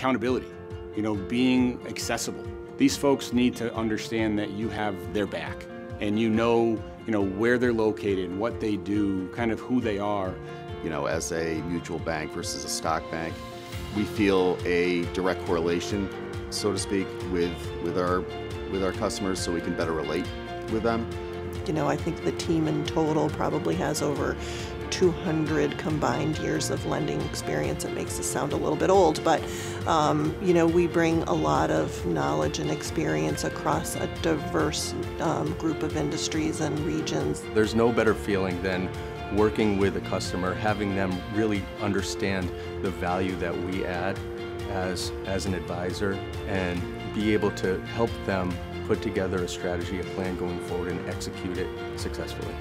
accountability, you know, being accessible. These folks need to understand that you have their back and you know, you know where they're located, what they do, kind of who they are. You know, as a mutual bank versus a stock bank, we feel a direct correlation, so to speak, with with our with our customers so we can better relate with them. You know, I think the team in total probably has over 200 combined years of lending experience. It makes us sound a little bit old, but um, you know, we bring a lot of knowledge and experience across a diverse um, group of industries and regions. There's no better feeling than working with a customer, having them really understand the value that we add as, as an advisor and be able to help them put together a strategy, a plan going forward and execute it successfully.